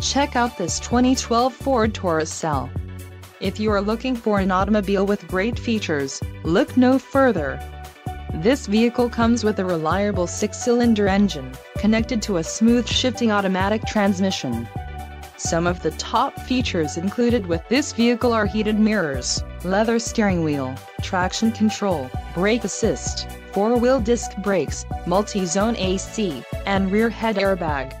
Check out this 2012 Ford Taurus SEL. If you are looking for an automobile with great features, look no further. This vehicle comes with a reliable six-cylinder engine, connected to a smooth shifting automatic transmission. Some of the top features included with this vehicle are heated mirrors, leather steering wheel, traction control, brake assist, four-wheel disc brakes, multi-zone AC, and rear head airbag.